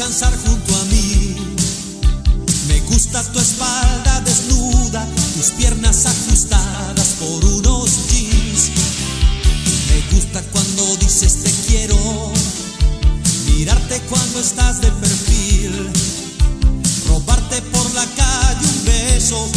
descansar junto a mí. Me gusta tu espalda desnuda, tus piernas ajustadas por unos jeans. Me gusta cuando dices te quiero, mirarte cuando estás de perfil, robarte por la calle un beso.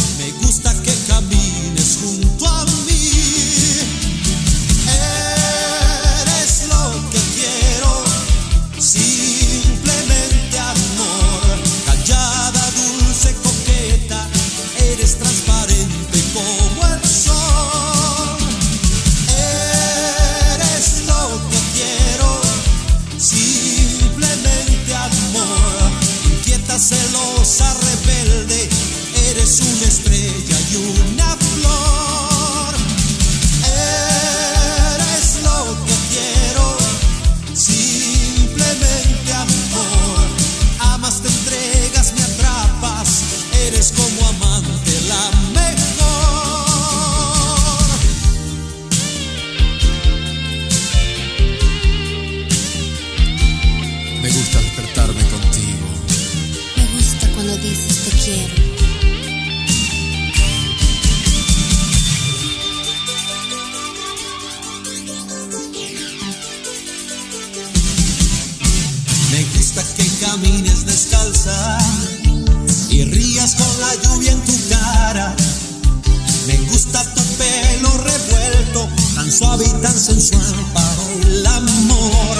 suave y tan sensual para el amor.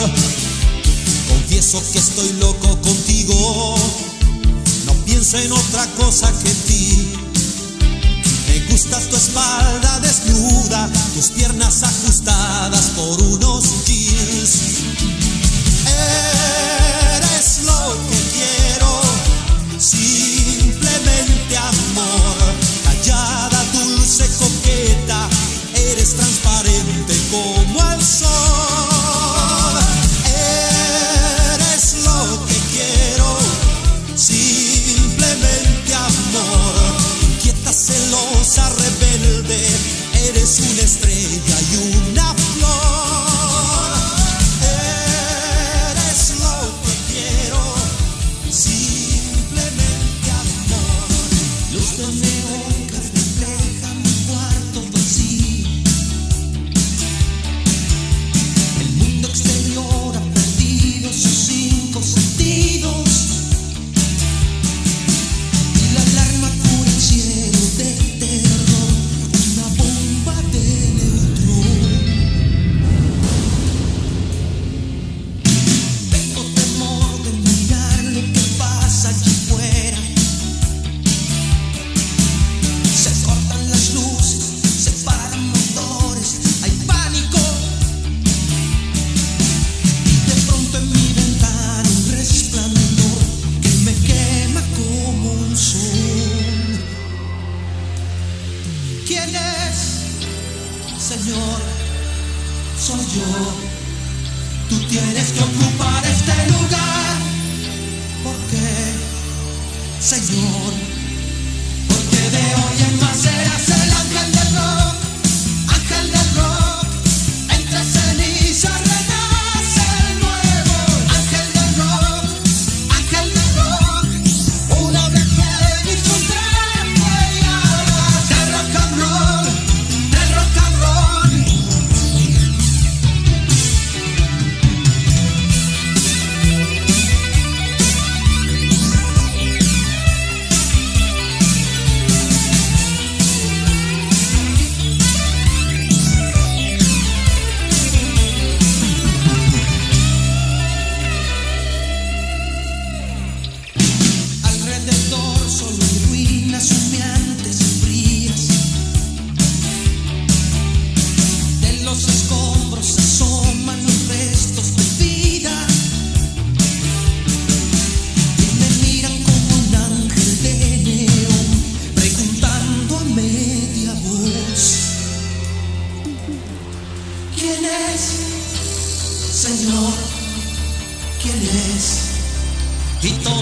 Confieso que estoy loco contigo, no pienso en otra cosa que ti. Me gusta tu espalda desnuda, tus piernas ajustadas por unos jeans. Eh, gente.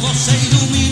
você ilumina.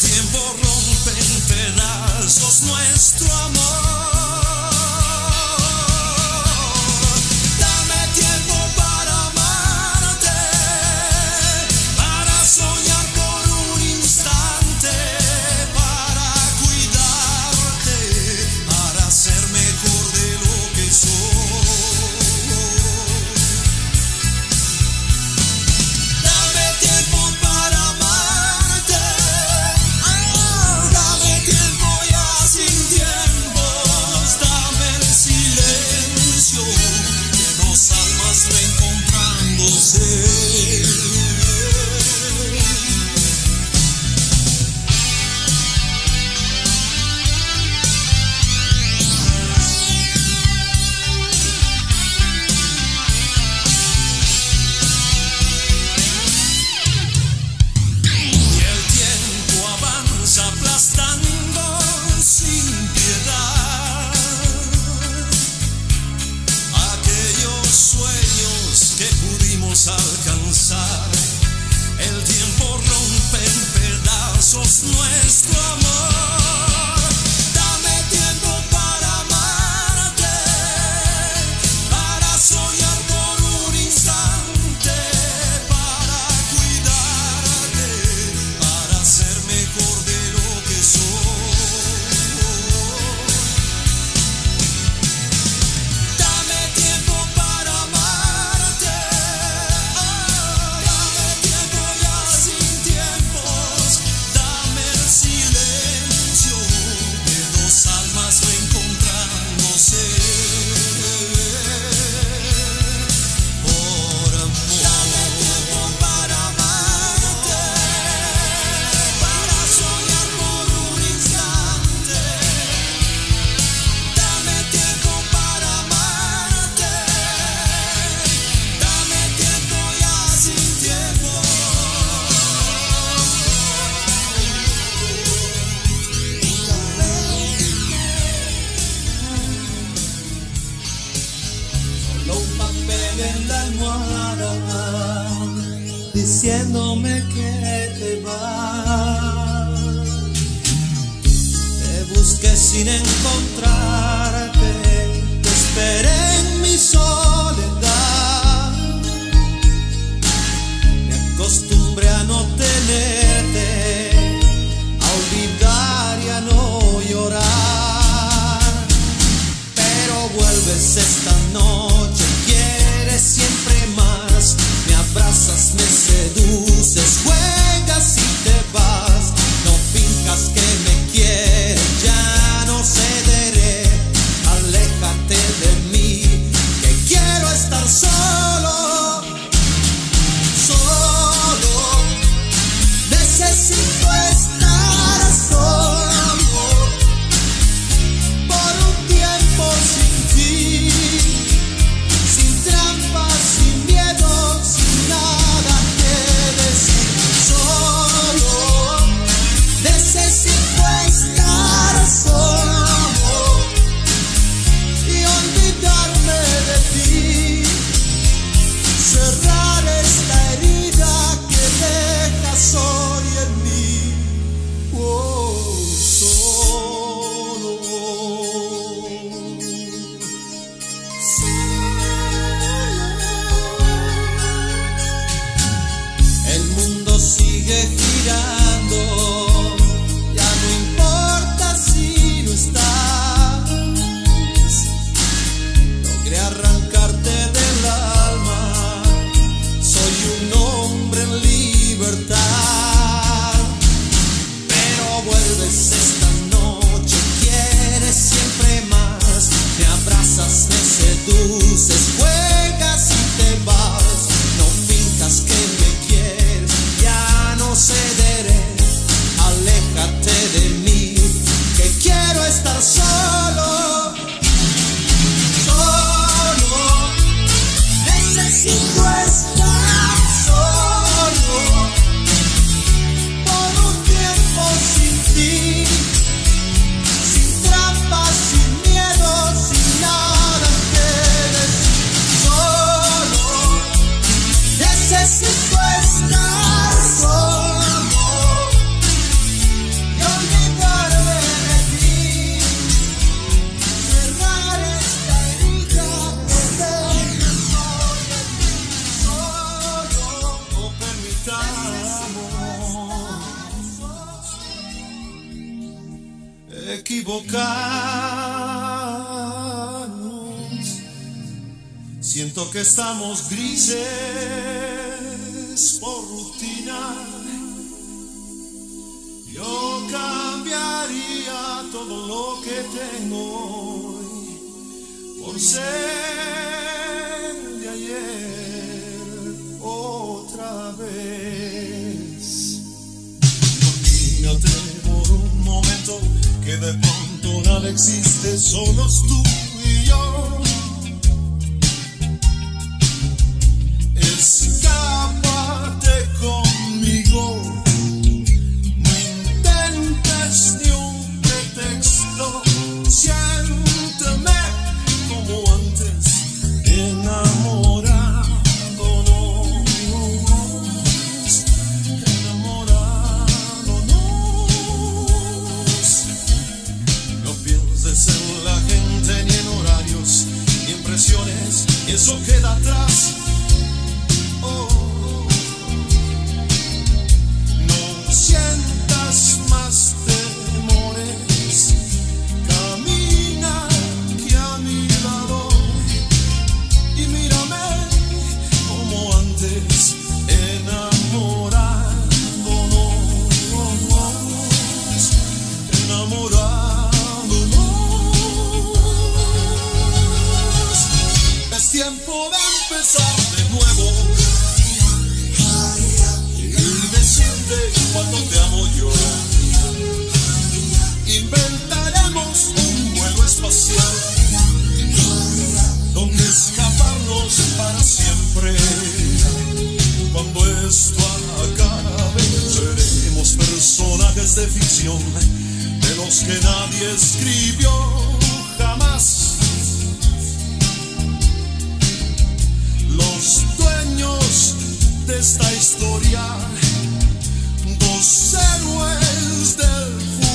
tiempo rompe en pedazos nuestro amor. dos héroes del juego.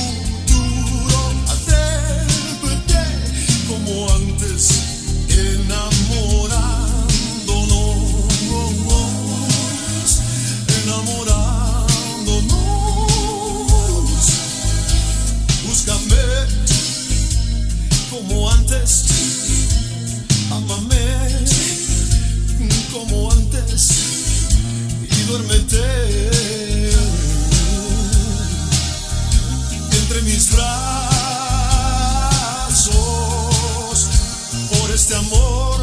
duérmete entre mis brazos por este amor.